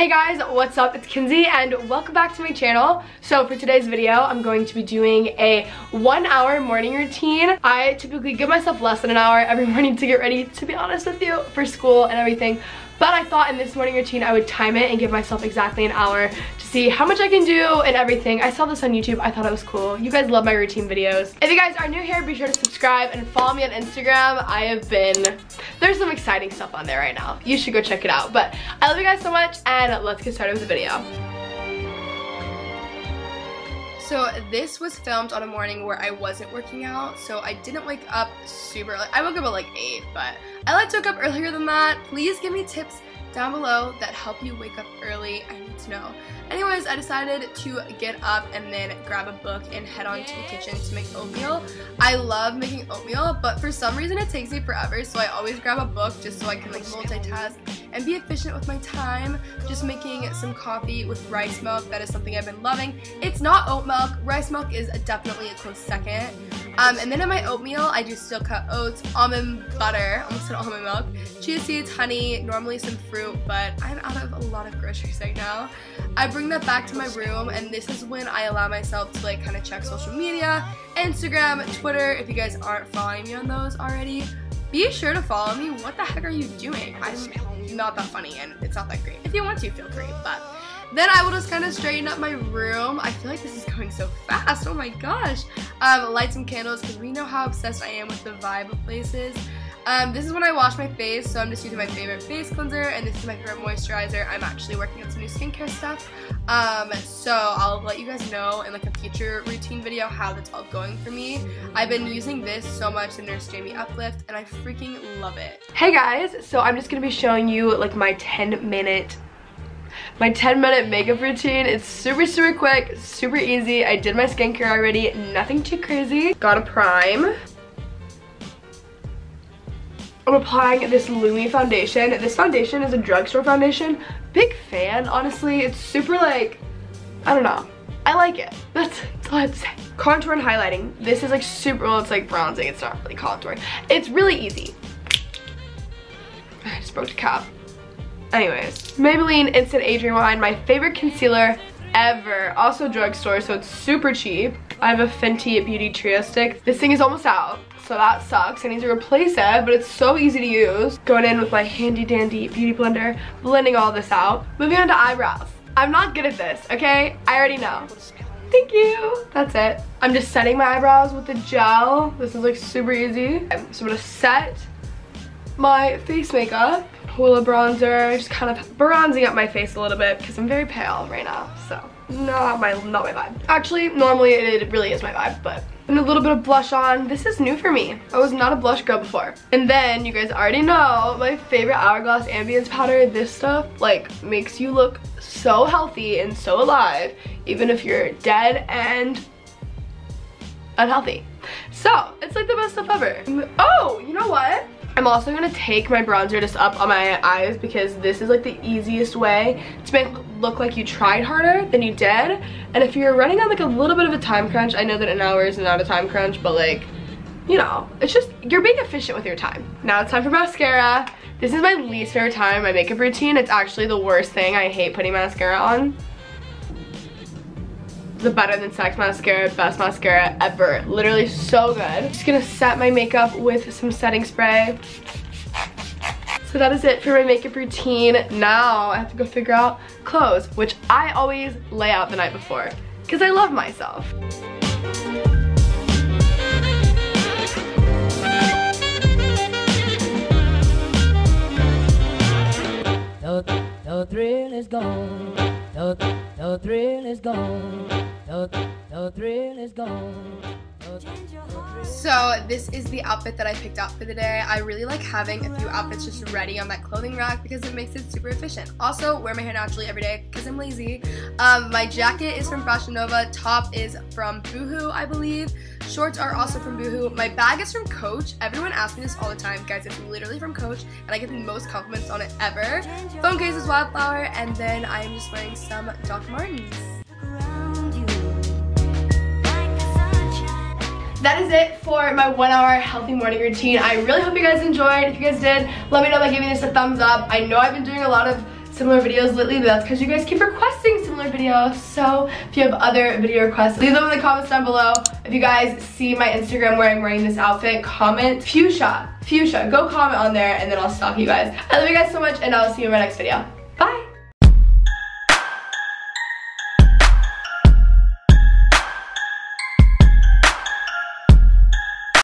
Hey guys, what's up? It's Kenzie and welcome back to my channel. So for today's video, I'm going to be doing a one hour morning routine. I typically give myself less than an hour every morning to get ready, to be honest with you, for school and everything. But I thought in this morning routine I would time it and give myself exactly an hour to see how much I can do and everything. I saw this on YouTube. I thought it was cool. You guys love my routine videos. If you guys are new here, be sure to subscribe and follow me on Instagram. I have been, there's some exciting stuff on there right now. You should go check it out. But I love you guys so much and let's get started with the video. So this was filmed on a morning where I wasn't working out, so I didn't wake up super early. I woke up at like 8, but I like to wake up earlier than that. Please give me tips down below that help you wake up early. I need to know. Anyways, I decided to get up and then grab a book and head on to the kitchen to make oatmeal. I love making oatmeal, but for some reason it takes me forever, so I always grab a book just so I can like multitask and be efficient with my time. Just making some coffee with rice milk. That is something I've been loving. It's not oat milk. Rice milk is definitely a close second. Um, and then in my oatmeal, I do steel cut oats, almond butter, almost said almond milk, chia seeds, honey, normally some fruit, but I'm out of a lot of groceries right now. I bring that back to my room, and this is when I allow myself to like kind of check social media, Instagram, Twitter, if you guys aren't following me on those already. Be sure to follow me. What the heck are you doing? I'm not that funny and it's not that great. If you want to, feel free, but then I will just kind of straighten up my room. I feel like this is going so fast. Oh my gosh. Um, light some candles because we know how obsessed I am with the vibe of places. Um, this is when I wash my face, so I'm just using my favorite face cleanser, and this is my favorite moisturizer. I'm actually working on some new skincare stuff, um, so I'll let you guys know in like a future routine video how that's all going for me. I've been using this so much, the Nurse Jamie Uplift, and I freaking love it. Hey guys, so I'm just gonna be showing you like my 10 minute my 10 minute makeup routine. It's super, super quick, super easy. I did my skincare already, nothing too crazy. Got a prime. I'm applying this Lumi foundation. This foundation is a drugstore foundation. Big fan, honestly. It's super like, I don't know. I like it. That's, that's all I have to say. Contour and highlighting. This is like super, well, it's like bronzing. It's not really contouring. It's really easy. I just broke the cap. Anyways, Maybelline Instant Age Rewind, my favorite concealer ever. Also drugstore, so it's super cheap. I have a Fenty Beauty Trio Stick. This thing is almost out, so that sucks. I need to replace it, but it's so easy to use. Going in with my handy dandy beauty blender, blending all this out. Moving on to eyebrows. I'm not good at this, okay? I already know. Thank you. That's it. I'm just setting my eyebrows with the gel. This is like super easy. So I'm gonna set my face makeup. Hoola bronzer, just kind of bronzing up my face a little bit because I'm very pale right now, so not my not my vibe. Actually, normally it really is my vibe, but and a little bit of blush on. This is new for me. I was not a blush girl before. And then you guys already know my favorite Hourglass Ambient powder. This stuff like makes you look so healthy and so alive, even if you're dead and unhealthy. So it's like the best stuff ever. Oh, you know what? I'm also gonna take my bronzer just up on my eyes because this is like the easiest way to make look like you tried harder than you did. And if you're running on like a little bit of a time crunch, I know that an hour is not a time crunch, but like, you know, it's just, you're being efficient with your time. Now it's time for mascara. This is my least favorite time in my makeup routine. It's actually the worst thing. I hate putting mascara on the Better Than Sex mascara, best mascara ever. Literally so good. Just gonna set my makeup with some setting spray. So that is it for my makeup routine. Now I have to go figure out clothes, which I always lay out the night before because I love myself. The, the thrill is gone. The, the thrill is gone. The, thrill is gone. So this is the outfit that I picked out for the day. I really like having a few outfits just ready on that clothing rack because it makes it super efficient. Also, wear my hair naturally every day because I'm lazy. Um, my jacket is from Fashion Nova. Top is from Boohoo, I believe. Shorts are also from Boohoo. My bag is from Coach. Everyone asks me this all the time. Guys, it's literally from Coach, and I get the most compliments on it ever. Phone case is Wildflower, and then I am just wearing some Doc Martens. That is it for my one hour healthy morning routine. I really hope you guys enjoyed. If you guys did, let me know by giving this a thumbs up. I know I've been doing a lot of similar videos lately, but that's because you guys keep requesting similar videos. So if you have other video requests, leave them in the comments down below. If you guys see my Instagram where I'm wearing this outfit, comment fuchsia, fuchsia. Go comment on there and then I'll stalk you guys. I love you guys so much and I'll see you in my next video.